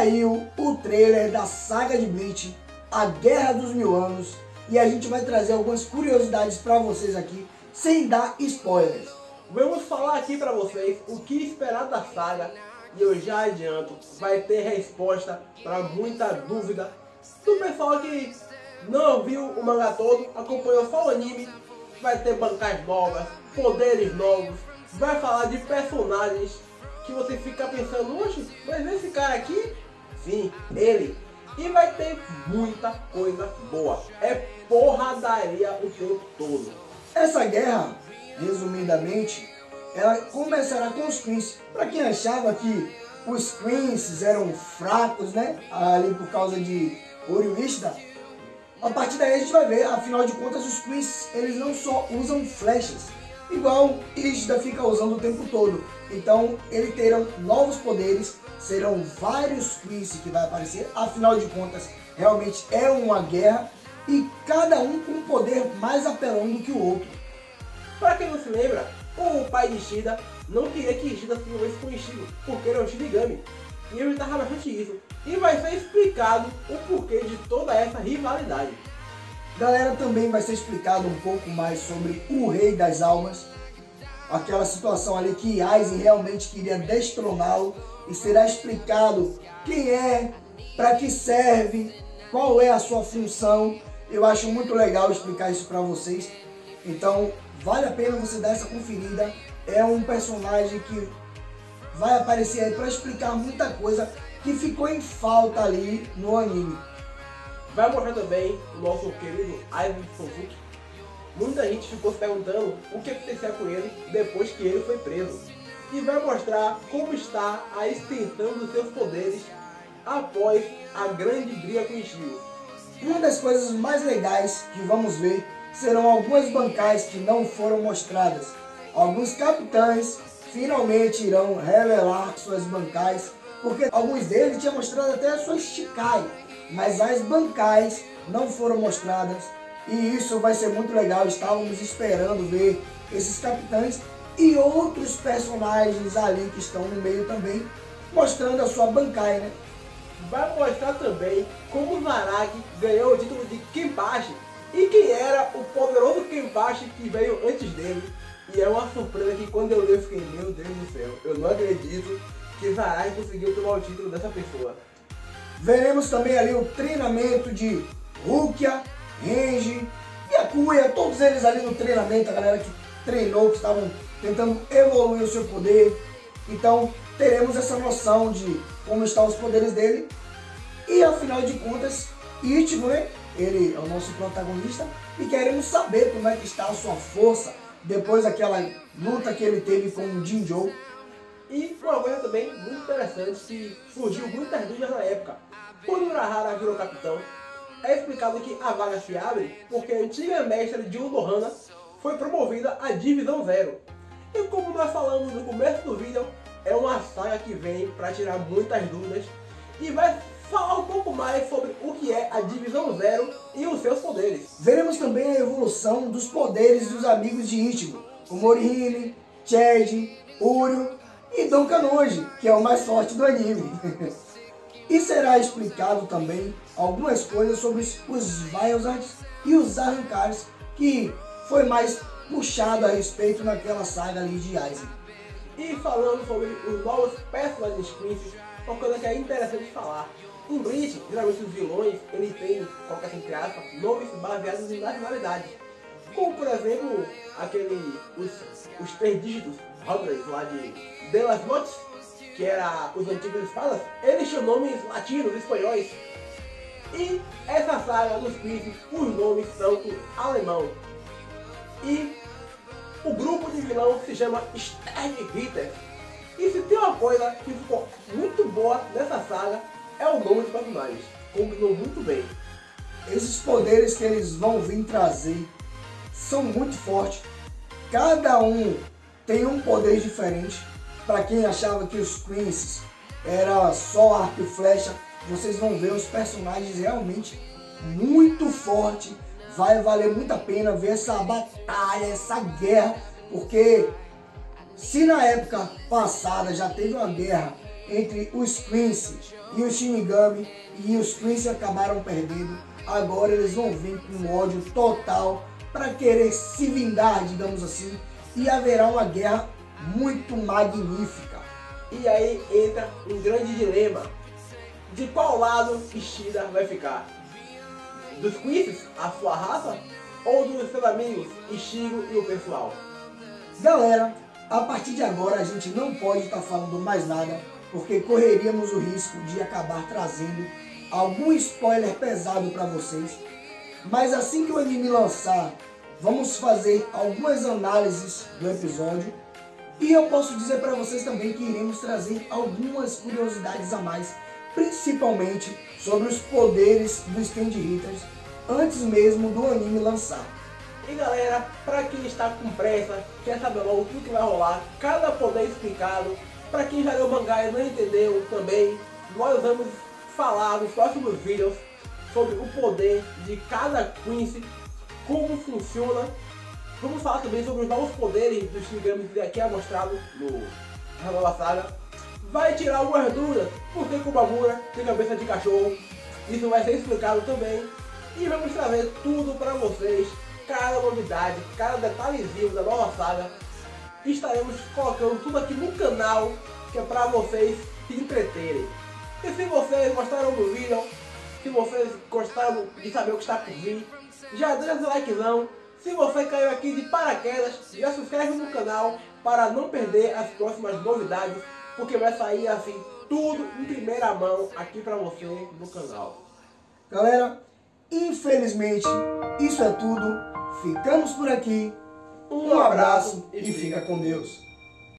saiu o trailer da saga de Bleach, A Guerra dos Mil Anos, e a gente vai trazer algumas curiosidades para vocês aqui, sem dar spoilers. Vamos falar aqui para vocês o que esperar da saga e eu já adianto, vai ter resposta para muita dúvida do pessoal que não viu o mangá todo, acompanhou só o anime, vai ter bancais novas, poderes novos, vai falar de personagens que você fica pensando, oxe, mas esse cara aqui? Sim, ele. E vai ter muita coisa boa. É porradaria o tempo todo. Essa guerra, resumidamente, ela começará com os Queens. Para quem achava que os Queens eram fracos, né? Ali por causa de Oriwishida, a partir daí a gente vai ver, afinal de contas, os Queens, eles não só usam flechas, igual Ishida fica usando o tempo todo. Então, eles terão novos poderes, serão vários Queens que vai aparecer, afinal de contas, realmente é uma guerra, e cada um com um poder mais apelão do que o outro. Para quem não se lembra, o pai de Ishida não queria que Ishida se envolvesse com Ishigo, porque ele é um Shinigami. E ele estava bastante isso. E vai ser explicado o porquê de toda essa rivalidade. Galera, também vai ser explicado um pouco mais sobre o Rei das Almas. Aquela situação ali que Aizen realmente queria destroná-lo. E será explicado quem é, para que serve, qual é a sua função. Eu acho muito legal explicar isso para vocês. Então, vale a pena você dar essa conferida. É um personagem que vai aparecer aí para explicar muita coisa que ficou em falta ali no anime. Vai mostrar também o nosso querido Ivan Suzuki. Muita gente ficou se perguntando o que aconteceu com ele depois que ele foi preso. E vai mostrar como está a extensão dos seus poderes após a grande briga com Ishio. Uma das coisas mais legais que vamos ver serão algumas bancais que não foram mostradas. Alguns capitães finalmente irão revelar suas bancais, porque alguns deles tinham mostrado até as suas Shikai, mas as bancais não foram mostradas. E isso vai ser muito legal, estávamos esperando ver esses capitães e outros personagens ali que estão no meio também, mostrando a sua bancai, né? Vai mostrar também como Zaragi ganhou o título de Kenpachi e quem era o poderoso Kenpachi que veio antes dele. E é uma surpresa que quando eu li eu fiquei, meu Deus do céu, eu não acredito que Zaragi conseguiu tomar o título dessa pessoa. Veremos também ali o treinamento de Rukia, Renji e Akuya, todos eles ali no treinamento, a galera que treinou, que estavam tentando evoluir o seu poder. Então teremos essa noção de como estão os poderes dele. E afinal de contas, Ichigo, né? Ele é o nosso protagonista e queremos saber como é que está a sua força depois daquela luta que ele teve com o Jinjo. E uma coisa também muito interessante que surgiu muitas dúvidas na época. Quando Urahara virou capitão, é explicado que a vaga se abre porque a antiga mestra de Unohana foi promovida à divisão zero. E como nós falamos no começo do vídeo, é uma saga que vem para tirar muitas dúvidas e vai falar um pouco mais sobre o que é a Divisão Zero e os seus poderes. Veremos também a evolução dos poderes dos amigos de Ichigo, o Morihime, Chad, Uryu e Don Kanoji, que é o mais forte do anime. e será explicado também algumas coisas sobre os Viozards e os Arrancares, que foi mais puxado a respeito naquela saga ali de Aizen. E falando sobre os novos personagens Princes, uma coisa que é interessante falar. Em Bleach, geralmente os vilões, têm, coloca assim, entre aspas, nomes baseados em nacionalidades. Como, por exemplo, aquele, os, os três dígitos, Hogwarts, lá de De Las Motes, que era os antigos espadas, eles tinham nomes latinos, espanhóis. E essa saga dos príncipes, os nomes são em alemão. E o grupo de vilão se chama Stern Ritter. E se tem uma coisa que ficou muito boa nessa saga, é o nome dos personagens. Combinou muito bem. Esses poderes que eles vão vir trazer são muito fortes. Cada um tem um poder diferente. Para quem achava que os Princes era só arco e flecha, vocês vão ver os personagens realmente muito fortes. Vai valer muito a pena ver essa batalha, essa guerra, porque se na época passada já teve uma guerra entre os Quincy e os Shinigami e os Quincy acabaram perdendo. Agora eles vão vir com ódio total para querer se vingar, digamos assim, e haverá uma guerra muito magnífica. E aí entra um grande dilema. De qual lado Ishida vai ficar? Dos Quincy, a sua raça? Ou dos seus amigos Ishigo e o pessoal? Galera, a partir de agora a gente não pode estar tá falando mais nada, porque correríamos o risco de acabar trazendo algum spoiler pesado para vocês. Mas assim que o anime lançar, vamos fazer algumas análises do episódio. E eu posso dizer para vocês também que iremos trazer algumas curiosidades a mais, principalmente sobre os poderes dos Stand Hitters, antes mesmo do anime lançar. E galera, para quem está com pressa, quer saber logo tudo que vai rolar, cada poder explicado, para quem já leu mangá e não entendeu também, nós vamos falar nos próximos vídeos sobre o poder de cada Quincy, como funciona. Vamos falar também sobre os novos poderes dos Shinigamis que aqui é mostrado no Renova Saga. Vai tirar algumas dúvidas, porque Kubamura tem cabeça de cachorro, isso vai ser explicado também. E vamos trazer tudo para vocês cada novidade, cada detalhezinho da nova saga. Estaremos colocando tudo aqui no canal, que é para vocês se entreterem. E se vocês gostaram do vídeo, se vocês gostaram de saber o que está por vir, já deixa seu likezão. Se você caiu aqui de paraquedas, já se inscreve no canal para não perder as próximas novidades, porque vai sair assim tudo em primeira mão aqui para você no canal. Galera, infelizmente isso é tudo. Ficamos por aqui. Um, abraço e fica com Deus.